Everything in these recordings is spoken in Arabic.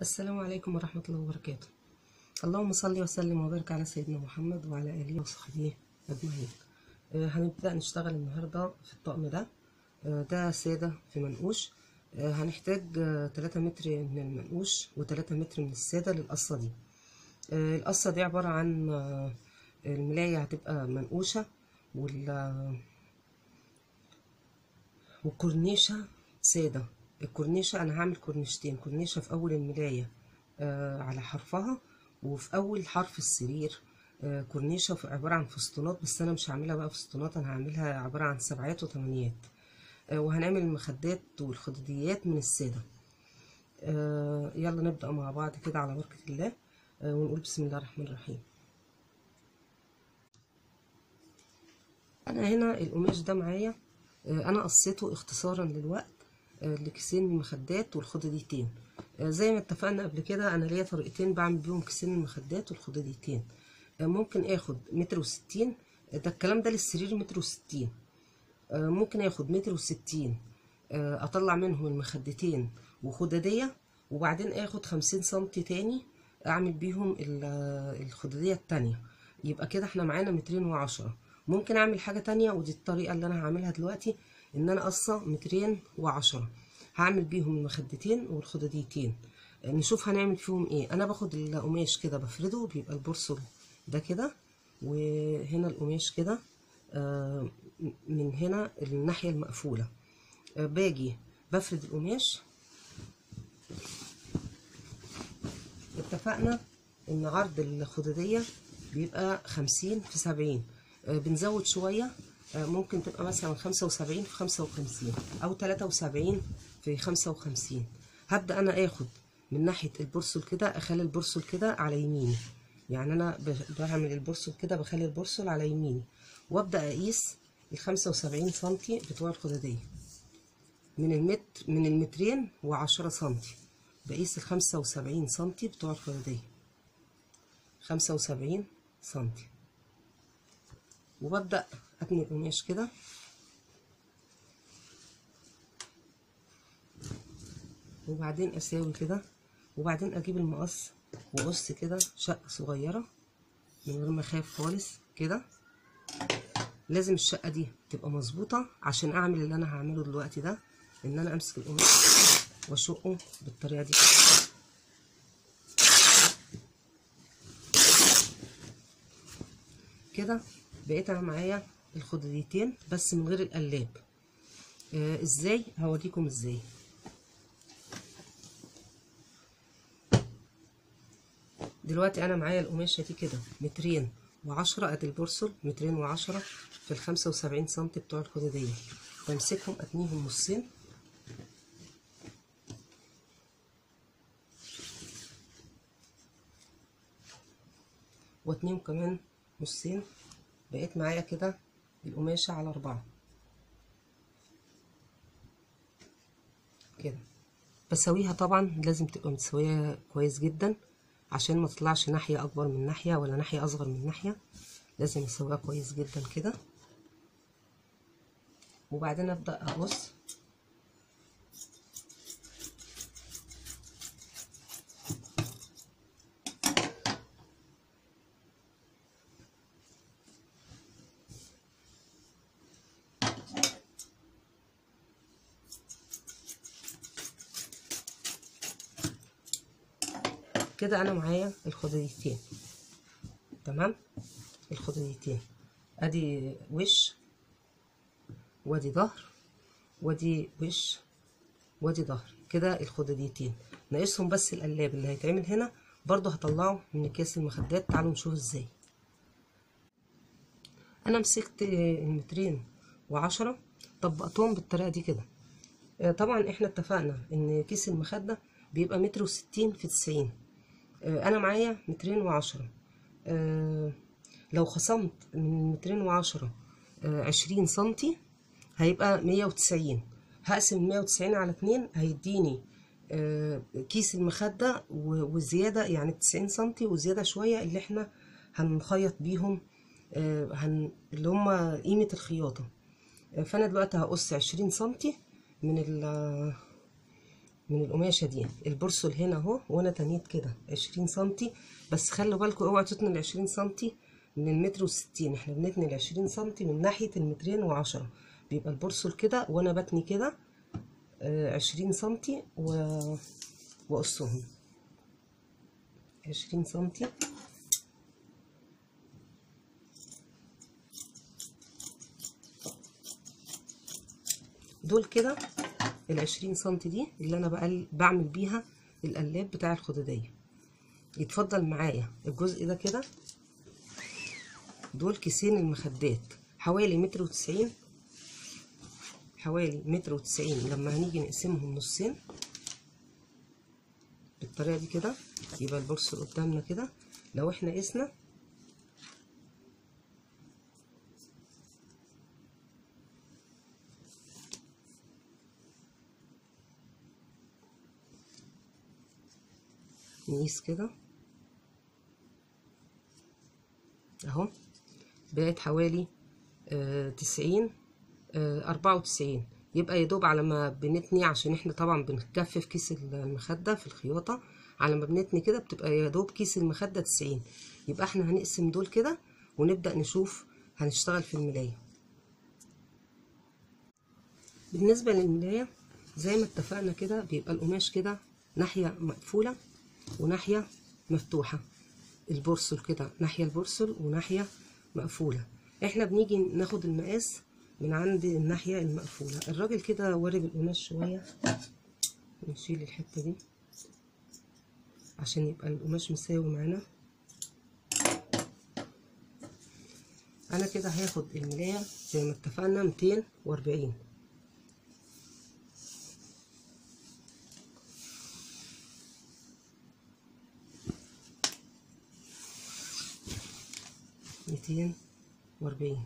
السلام عليكم ورحمة الله وبركاته. اللهم صل وسلم وبارك على سيدنا محمد وعلى آله وصحبه أجمعين. آه، هنبدأ نشتغل النهاردة في الطقم ده. آه، ده سادة في منقوش. آه، هنحتاج 3 متر من المنقوش و3 متر من السادة للقصة دي. القصة دي عبارة عن الملاية هتبقى منقوشة وال وكورنيشة سادة. الكورنيشة أنا هعمل كورنيشتين. كورنيشة في أول الملاية آه على حرفها وفي أول حرف السرير آه كورنيشة عبارة عن فسطونات بس أنا مش هعملها بقى فسطونات أنا هعملها عبارة عن سبعات وثمانيات. آه وهنعمل المخدات والخدديات من السادة. آه يلا نبدأ مع بعض كده على بركة الله. آه ونقول بسم الله الرحمن الرحيم. أنا هنا القماش ده معايا. آه أنا قصيته اختصارا للوقت. لكيسين المخدات والخدديتين آه، زي ما اتفقنا قبل كده أنا ليا طريقتين بعمل بيهم كيسين المخدات والخدديتين آه، ممكن آخد متر وستين. آه، ده الكلام ده للسرير متر وستين. ممكن آخد متر وستين. أطلع منهم المخدتين وخددية وبعدين آخد خمسين سنتي تاني أعمل بيهم ال- الخددية التانية. يبقى كده إحنا معانا مترين وعشرة. ممكن أعمل حاجة تانية ودي الطريقة اللي أنا هعملها دلوقتي. إن أنا قصة مترين وعشرة. هعمل بيهم المخدتين والخدديتين. نشوف هنعمل فيهم إيه. أنا باخد القماش كده بفرده بيبقى البرصل ده كده وهنا القماش كده آه، من هنا الناحية المقفولة. آه، باجي بفرد القماش. اتفقنا إن عرض الخدودية بيبقى خمسين في سبعين. آه، بنزود شوية آه، ممكن تبقى مثلا خمسة وسبعين في خمسة وخمسين أو تلاتة وسبعين في خمسة وخمسين. هبدأ أنا آخد من ناحية البرسل كده أخلي البرسل كده على يميني يعني أنا بعمل البرسل كده بخلي البرسل على يميني وأبدأ أقيس الخمسة وسبعين سنتي بتوع الخدودية من المتر من المترين وعشرة سنتي. بقيس الخمسة وسبعين سنتي بتوع الخدودية خمسة وسبعين سنتي. أتني القماش كده. وبعدين أساوي كده وبعدين أجيب المقص وأقص كده شقة صغيرة من غير ما أخاف خالص كده. لازم الشقة دي تبقى مظبوطة عشان أعمل اللي أنا هعمله دلوقتي ده إن أنا أمسك القماش وأشقه بالطريقة دي. كده بقيت أنا معايا الخدوديتين بس من غير القلاب آه إزاي؟ هوريكم إزاي. دلوقتي أنا معايا القماشة دي كده مترين وعشرة أدي البرسل مترين وعشرة في الخمسة وسبعين سنتي بتوع الخدودية بمسكهم أتنيهم نصين. واتنيهم كمان نصين. بقيت معايا كده القماشة على أربعة. كده. بسويها طبعا لازم تبقى متسوية كويس جدا عشان ما تطلعش ناحية أكبر من ناحية ولا ناحية أصغر من ناحية. لازم اسويها كويس جدا كده. وبعدين أبدأ أقص كده أنا معايا الخدوديتين تمام؟ الخدوديتين ادي وش وادي ظهر وادي وش وادي ظهر. كده الخدوديتين ناقصهم بس القلاب اللي هيتعمل هنا. برضو هطلعه من اكياس المخدات. تعالوا نشوف إزاي. أنا مسكت المترين وعشرة. طبقتهم بالطريقة دي كده. آه، طبعا إحنا اتفقنا إن كيس المخدة بيبقى متر وستين في تسعين. أنا معايا مترين وعشرة. آه، لو خصمت من مترين وعشرة آه، عشرين سنتي هيبقى مية وتسعين. هقسم مية وتسعين على اتنين هيديني آه، كيس المخدة و- وزيادة يعني تسعين سنتي وزيادة شوية اللي إحنا هنخيط بيهم آه، هن اللي هما قيمة الخياطة. آه، فأنا دلوقتي هقص عشرين سنتي من ال من القماشة دي البرسل هنا اهو وأنا تنيت كده عشرين سنتي. بس خلوا بالكم اوعوا تتنوا العشرين سنتي من المتر وستين. إحنا بنتني العشرين سنتي من ناحية المترين وعشرة. بيبقى البرسل كده وأنا بتني كده عشرين سنتي و... واقصهم عشرين سنتي. دول كده. العشرين سنتي دي اللي أنا بقل بعمل بيها القلاب بتاع الخدودية. يتفضل معايا الجزء ده كده. دول كيسين المخدات. حوالي متر وتسعين. حوالي متر وتسعين. لما هنيجي نقسمهم نصين. بالطريقة دي كده. يبقى البورس قدامنا كده. لو إحنا قسنا نقيس كده. أهو. بقت حوالي آه تسعين آه أربعة وتسعين. يبقى يدوب على ما بنتني عشان إحنا طبعا بنكفف كيس المخدة في الخياطة على ما بنتني كده بتبقى يدوب كيس المخدة تسعين. يبقى إحنا هنقسم دول كده ونبدأ نشوف هنشتغل في الملاية. بالنسبة للملاية زي ما اتفقنا كده بيبقى القماش كده ناحية مقفولة. وناحية مفتوحة. البرسل كده ناحية البرسل وناحية مقفولة. إحنا بنيجي ناخد المقاس من عند الناحية المقفولة. الراجل كده وارب القماش شوية. نشيل الحتة دي عشان يبقى القماش مساوي معانا. أنا كده هاخد الملاية زي ما اتفقنا ميتين وأربعين. ميتين وأربعين.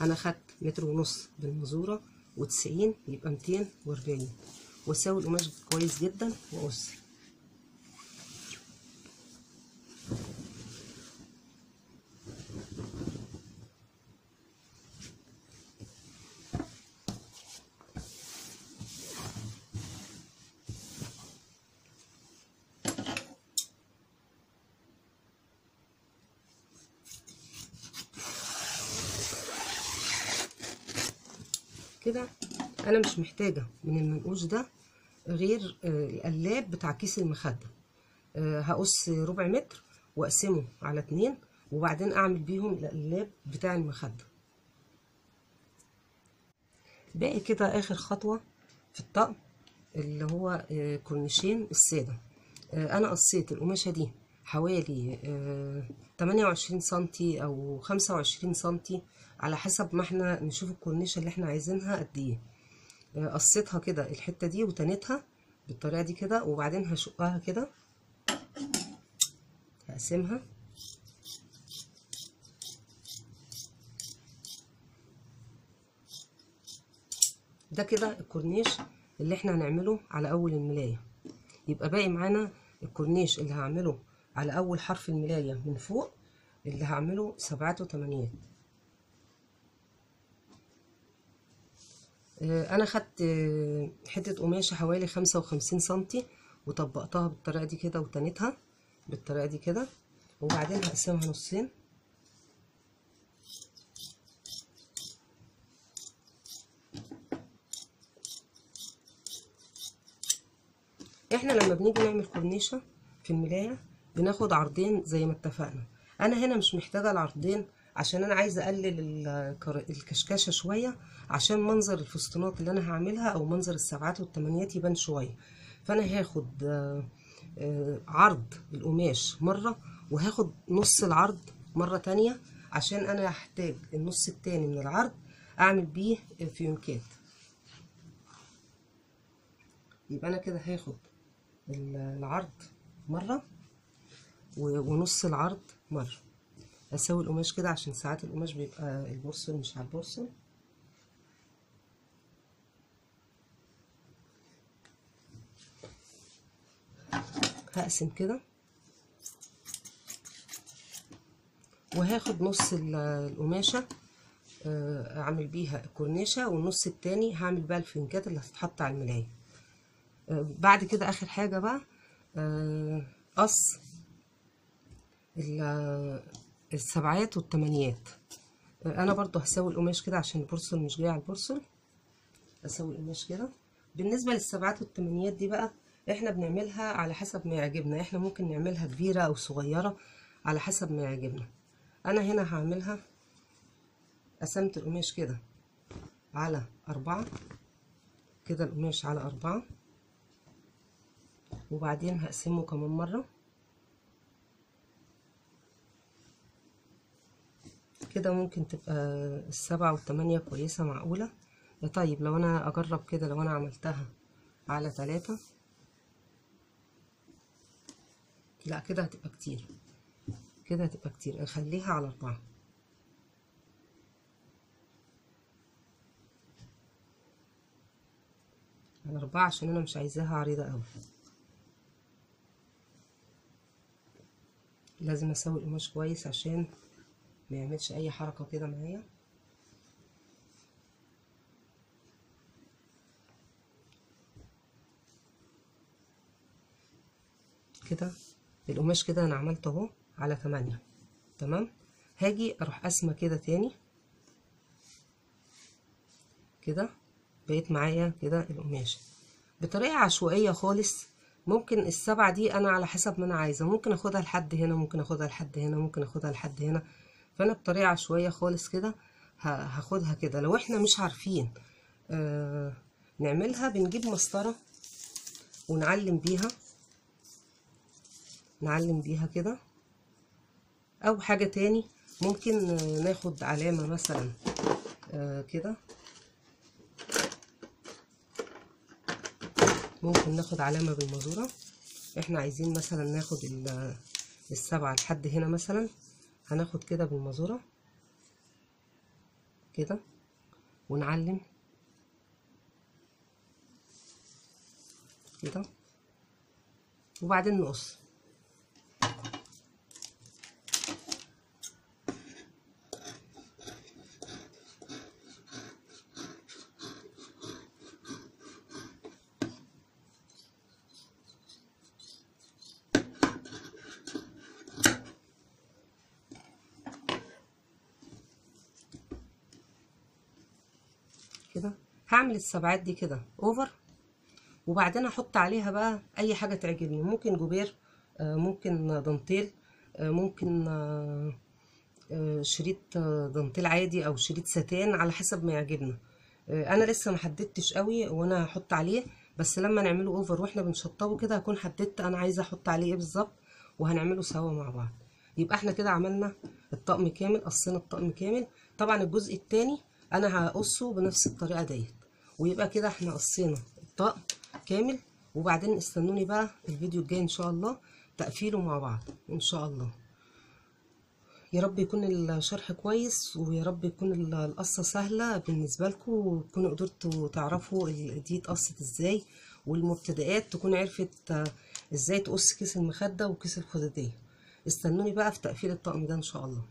أنا خدت متر ونص بالمزورة وتسعين يبقى ميتين وأربعين. وأساوي القماش كويس جدا واقص كده. أنا مش محتاجة من المنقوش ده غير القلاب بتاع كيس المخدة. هقص ربع متر وأقسمه على اتنين وبعدين أعمل بيهم القلاب بتاع المخدة. باقي كده آخر خطوة في الطقم اللي هو كورنيشين السادة. أنا قصيت القماشة دي. حوالي 28 سنتي أو 25 سنتي على حسب ما إحنا نشوف الكورنيشه اللي إحنا عايزينها قد إيه. قصيتها كده الحتة دي وتنيتها بالطريقة دي كده وبعدين هشقها كده. هقسمها. ده كده الكورنيش اللي إحنا هنعمله على أول الملاية. يبقى باقي معانا الكورنيش اللي هعمله على أول حرف الملايه من فوق اللي هعمله سبعات وتمانيات. أنا خدت حتة قماشة حوالي خمسة وخمسين سنتي وطبقتها بالطريقة دي كده وتنيتها بالطريقة دي كده وبعدين هقسمها نصين. إحنا لما بنيجي نعمل كورنيشة في الملايه بناخد عرضين زي ما اتفقنا. أنا هنا مش محتاجة العرضين عشان أنا عايزة أقلل الكشكشة شوية عشان منظر الفسطونات اللي أنا هعملها أو منظر السبعات والثمانيات يبان شوية. فأنا هاخد عرض القماش مرة وهاخد نص العرض مرة تانية عشان أنا هحتاج النص التاني من العرض أعمل بيه فيونكات يبقى أنا كده هاخد العرض مرة ونص العرض مرة. أسوي القماش كده عشان ساعات القماش بيبقى البورسل مش على البورسل هقسم كده. وهاخد نص القماشة أعمل بيها الكورنيشة والنص التاني هعمل بقى الفنكات اللي هتتحط على الملاية. آه، بعد كده آخر حاجة بقى آه، قص السبعات والتمانيات. آه، أنا برضو هسوي القماش كده عشان البرسل مش جاي على البرسل أسوي القماش كده. بالنسبة للسبعات والتمانيات دي بقى إحنا بنعملها على حسب ما يعجبنا. إحنا ممكن نعملها كبيرة أو صغيرة على حسب ما يعجبنا. أنا هنا هعملها قسمت القماش كده على أربعة كده القماش على أربعة وبعدين هقسمه كمان مرة. كده ممكن تبقى السبعة والتمانية كويسة معقولة. طيب لو أنا أجرب كده لو أنا عملتها على تلاتة لا كده هتبقى كتير. كده هتبقى كتير. نخليها على أربعة. على أربعة عشان أنا مش عايزاها عريضة أوي. لازم أسوي القماش كويس عشان ما يعملش أي حركة كده معايا. كده القماش كده أنا عملته أهو على تمانية تمام؟ هاجي أروح قاسمة كده تاني. كده بقيت معايا كده القماش. بطريقة عشوائية خالص ممكن السبعة دي أنا على حسب ما أنا عايزة. ممكن أخدها لحد هنا ممكن أخدها لحد هنا ممكن أخدها لحد هنا. فأنا بطريقة عشوائية خالص كده هاخدها كده. لو إحنا مش عارفين آه نعملها بنجيب مسطرة ونعلم بيها نعلم بيها كده. أو حاجة تاني ممكن ناخد علامة مثلا آه كده. ممكن ناخد علامة بالمزورة. إحنا عايزين مثلا ناخد ال- السبعة لحد هنا مثلا. هناخد كده بالمزورة كده ونعلم. كده. وبعدين نقص كده هعمل السبعات دي كده over وبعدين أحط عليها بقى أي حاجة تعجبني. ممكن guipure آه، ممكن دانتيل آه، ممكن آه، شريط دانتيل عادي أو شريط ستان على حسب ما يعجبنا. أنا لسه ما حددتش قوي وأنا هحط عليه بس لما نعمله over وإحنا بنشطبه كده هكون حددت أنا عايزة أحط عليه إيه بالظبط وهنعمله سوا مع بعض. يبقى إحنا كده عملنا الطقم كامل قصينا الطقم كامل. طبعا الجزء التاني أنا هقصه بنفس الطريقة ديت. ويبقى كده إحنا قصينا الطقم كامل وبعدين استنوني بقى الفيديو الجاي إن شاء الله تقفيله مع بعض إن شاء الله. يا رب يكون الشرح كويس ويا رب يكون ال- القصة سهلة بالنسبة لكم وتكونوا قدرتوا تعرفوا دي اتقصت إزاي والمبتدئات تكون عرفت آه، إزاي تقص كيس المخدة وكيس الخدادية استنوني بقى في تقفيل الطقم ده إن شاء الله.